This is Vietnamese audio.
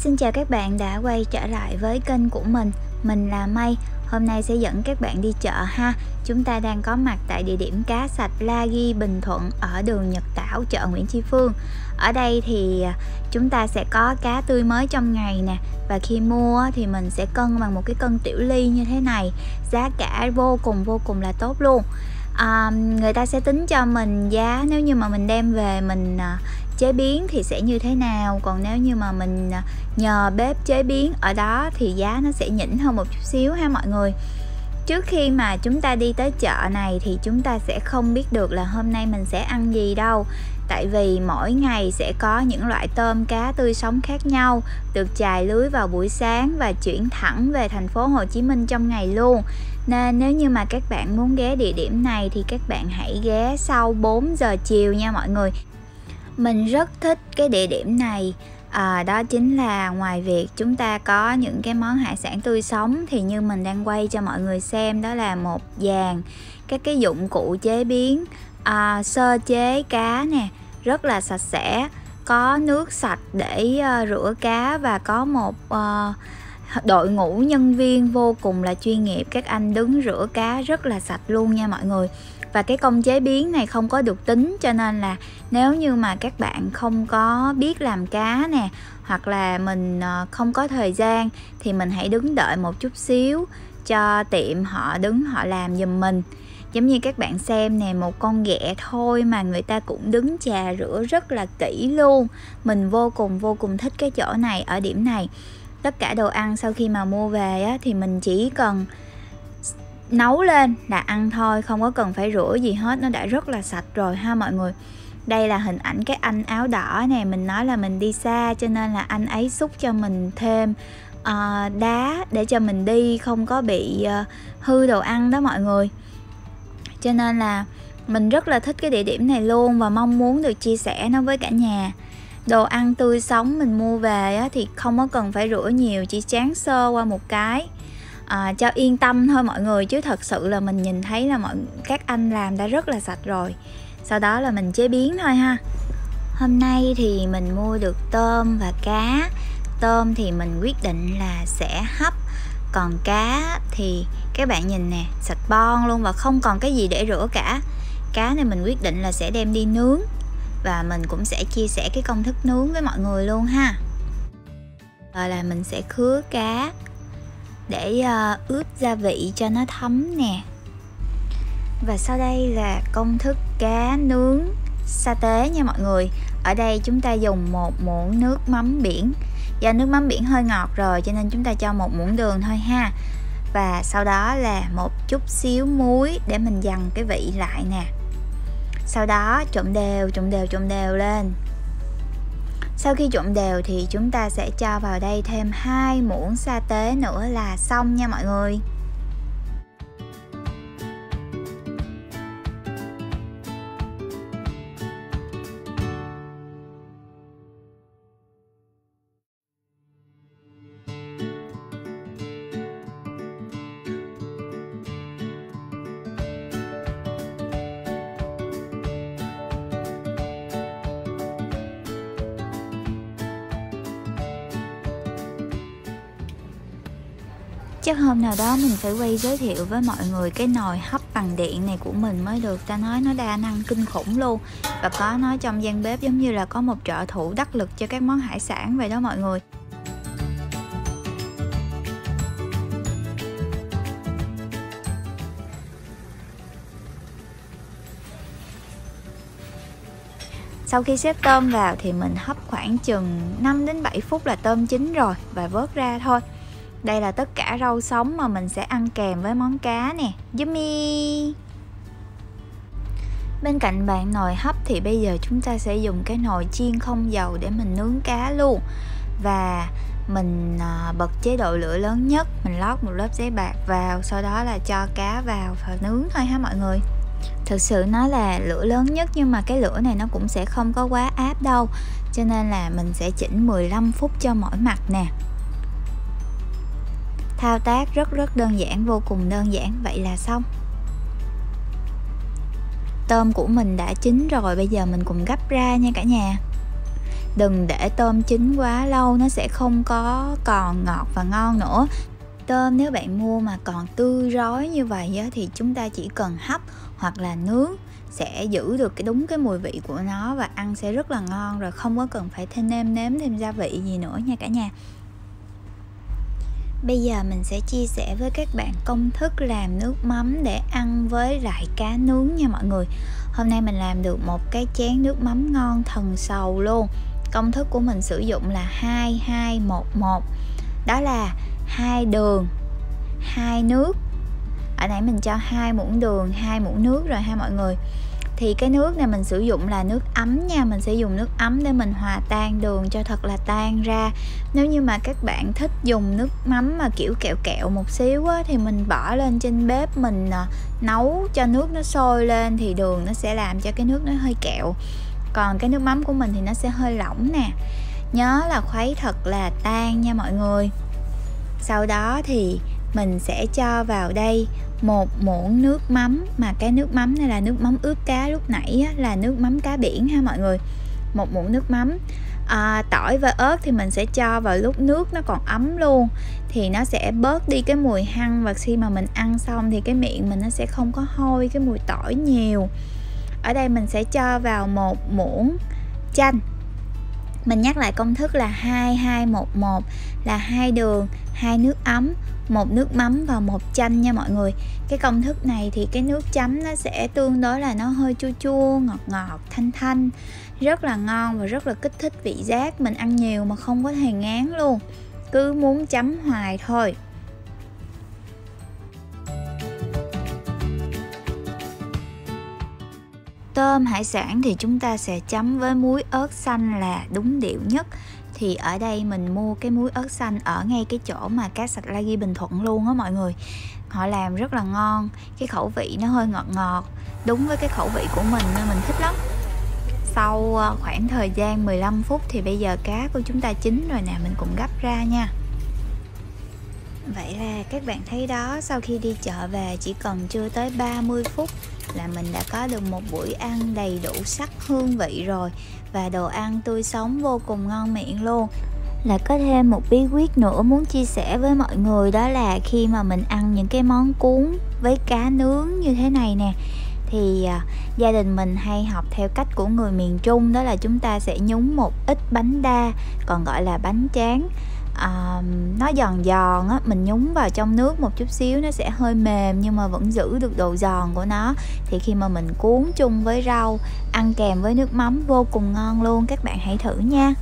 Xin chào các bạn đã quay trở lại với kênh của mình. Mình là may. Hôm nay sẽ dẫn các bạn đi chợ ha. Chúng ta đang có mặt tại địa điểm cá sạch La Ghi Bình Thuận Ở đường Nhật Tảo chợ Nguyễn Tri Phương. Ở đây thì à, chúng ta sẽ có cá tươi mới trong ngày nè. Và khi mua thì mình sẽ cân bằng một cái cân tiểu ly như thế này. Giá cả vô cùng vô cùng là tốt luôn. À, người ta sẽ tính cho mình giá. Nếu như mà mình đem về mình à, chế biến thì sẽ như thế nào? Còn nếu như mà mình à, nhờ bếp chế biến ở đó thì giá nó sẽ nhỉnh hơn một chút xíu ha mọi người. Trước khi mà chúng ta đi tới chợ này thì chúng ta sẽ không biết được là hôm nay mình sẽ ăn gì đâu. Tại vì mỗi ngày sẽ có những loại tôm cá tươi sống khác nhau, được chài lưới vào buổi sáng và chuyển thẳng về thành phố Hồ Chí Minh trong ngày luôn. Nên nếu như mà các bạn muốn ghé địa điểm này thì các bạn hãy ghé sau 4 giờ chiều nha mọi người mình rất thích cái địa điểm này. À, đó chính là ngoài việc chúng ta có những cái món hải sản tươi sống thì như mình đang quay cho mọi người xem đó là một dàn các cái dụng cụ chế biến à, sơ chế cá nè rất là sạch sẽ có nước sạch để uh, rửa cá và có một uh, đội ngũ nhân viên vô cùng là chuyên nghiệp. Các anh đứng rửa cá rất là sạch luôn nha mọi người và cái công chế biến này không có được tính cho nên là nếu như mà các bạn không có biết làm cá nè hoặc là mình ờ, không có thời gian thì mình hãy đứng đợi một chút xíu cho tiệm họ đứng họ làm giùm mình. Giống như các bạn xem nè một con ghẹ thôi mà người ta cũng đứng trà rửa rất là kỹ luôn. Mình vô cùng vô cùng thích cái chỗ này ở điểm này. Tất cả đồ ăn sau khi mà mua về á, thì mình chỉ cần nấu lên là ăn thôi không có cần phải rửa gì hết nó đã rất là sạch rồi ha mọi người. Đây là hình ảnh cái anh áo đỏ này mình nói là mình đi xa cho nên là anh ấy xúc cho mình thêm uh, đá để cho mình đi không có bị uh, hư đồ ăn đó mọi người. Cho nên là mình rất là thích cái địa điểm này luôn và mong muốn được chia sẻ nó với cả nhà. Đồ ăn tươi sống mình mua về á, thì không có cần phải rửa nhiều chỉ chán sơ qua một cái à, cho yên tâm thôi mọi người chứ thật sự là mình nhìn thấy là mọi các anh làm đã rất là sạch rồi. Sau đó là mình chế biến thôi ha. Hôm nay thì mình mua được tôm và cá. Tôm thì mình quyết định là sẽ hấp còn cá thì các bạn nhìn nè sạch bon luôn và không còn cái gì để rửa cả. Cá này mình quyết định là sẽ đem đi nướng và mình cũng sẽ chia sẻ cái công thức nướng với mọi người luôn ha. Rồi là mình sẽ khứa cá để uh, ướp gia vị cho nó thấm nè. Và sau đây là công thức cá nướng sa tế nha mọi người. Ở đây chúng ta dùng một muỗng nước mắm biển. Do nước mắm biển hơi ngọt rồi cho nên chúng ta cho một muỗng đường thôi ha. Và sau đó là một chút xíu muối để mình dằn cái vị lại nè. Sau đó trộn đều trộn đều trộn đều lên sau khi trộn đều thì chúng ta sẽ cho vào đây thêm hai muỗng sa tế nữa là xong nha mọi người. Chắc hôm nào đó mình phải quay giới thiệu với mọi người cái nồi hấp bằng điện này của mình mới được. Ta nói nó đa năng kinh khủng luôn. Và có nó trong gian bếp giống như là có một trợ thủ đắc lực cho các món hải sản vậy đó mọi người. Sau khi xếp tôm vào thì mình hấp khoảng chừng 5 đến 7 phút là tôm chín rồi và vớt ra thôi. Đây là tất cả rau sống mà mình sẽ ăn kèm với món cá nè. Yummy. Bên cạnh bàn nồi hấp thì bây giờ chúng ta sẽ dùng cái nồi chiên không dầu để mình nướng cá luôn. Và mình à, bật chế độ lửa lớn nhất, Mình lót một lớp giấy bạc vào, Sau đó là cho cá vào và nướng thôi ha mọi người? Thực sự nó là lửa lớn nhất nhưng mà cái lửa này nó cũng sẽ không có quá áp đâu. Cho nên là mình sẽ chỉnh 15 phút cho mỗi mặt nè thao tác rất rất đơn giản vô cùng đơn giản. Vậy là xong. Tôm của mình đã chín rồi bây giờ mình cùng gấp ra nha cả nhà. Đừng để tôm chín quá lâu nó sẽ không có còn ngọt và ngon nữa. Tôm nếu bạn mua mà còn tươi rói như vậy á, thì chúng ta chỉ cần hấp hoặc là nướng sẽ giữ được cái đúng cái mùi vị của nó và ăn sẽ rất là ngon rồi không có cần phải thêm nêm nếm thêm gia vị gì nữa nha cả nhà. Bây giờ mình sẽ chia sẻ với các bạn công thức làm nước mắm để ăn với lại cá nướng nha mọi người. Hôm nay mình làm được một cái chén nước mắm ngon thần sầu luôn. Công thức của mình sử dụng là 2211 Đó là hai đường, hai nước. Ở nãy mình cho hai muỗng đường, hai muỗng nước rồi ha mọi người thì cái nước này mình sử dụng là nước ấm nha. Mình sẽ dùng nước ấm để mình hòa tan đường cho thật là tan ra. Nếu như mà các bạn thích dùng nước mắm mà kiểu kẹo kẹo một xíu á, thì mình bỏ lên trên bếp mình à, nấu cho nước nó sôi lên thì đường nó sẽ làm cho cái nước nó hơi kẹo. Còn cái nước mắm của mình thì nó sẽ hơi lỏng nè. Nhớ là khuấy thật là tan nha mọi người. Sau đó thì mình sẽ cho vào đây một muỗng nước mắm mà cái nước mắm này là nước mắm ướp cá lúc nãy á, là nước mắm cá biển ha mọi người. Một muỗng nước mắm. À, tỏi và ớt thì mình sẽ cho vào lúc nước nó còn ấm luôn. Thì nó sẽ bớt đi cái mùi hăng và khi mà mình ăn xong thì cái miệng mình nó sẽ không có hôi cái mùi tỏi nhiều. Ở đây mình sẽ cho vào một muỗng chanh. Mình nhắc lại công thức là 2211 là hai đường, hai nước ấm, một nước mắm và một chanh nha mọi người. Cái công thức này thì cái nước chấm nó sẽ tương đối là nó hơi chua chua, ngọt ngọt, thanh thanh, rất là ngon và rất là kích thích vị giác. Mình ăn nhiều mà không có hề ngán luôn. Cứ muốn chấm hoài thôi. tôm hải sản thì chúng ta sẽ chấm với muối ớt xanh là đúng điệu nhất thì ở đây mình mua cái muối ớt xanh ở ngay cái chỗ mà cá sạch la ghi bình thuận luôn á mọi người. Họ làm rất là ngon, cái khẩu vị nó hơi ngọt ngọt, đúng với cái khẩu vị của mình nên mình thích lắm. Sau ờ, khoảng thời gian 15 phút thì bây giờ cá của chúng ta chín rồi nè, mình cũng gấp ra nha. Vậy là các bạn thấy đó, sau khi đi chợ về chỉ cần chưa tới 30 phút là mình đã có được một buổi ăn đầy đủ sắc hương vị rồi và đồ ăn tươi sống vô cùng ngon miệng luôn. Là có thêm một bí quyết nữa muốn chia sẻ với mọi người đó là khi mà mình ăn những cái món cuốn với cá nướng như thế này nè thì à, gia đình mình hay học theo cách của người miền Trung đó là chúng ta sẽ nhúng một ít bánh đa còn gọi là bánh tráng à, nó giòn giòn á mình nhúng vào trong nước một chút xíu nó sẽ hơi mềm nhưng mà vẫn giữ được độ giòn của nó. Thì khi mà mình cuốn chung với rau ăn kèm với nước mắm vô cùng ngon luôn các bạn hãy thử nha.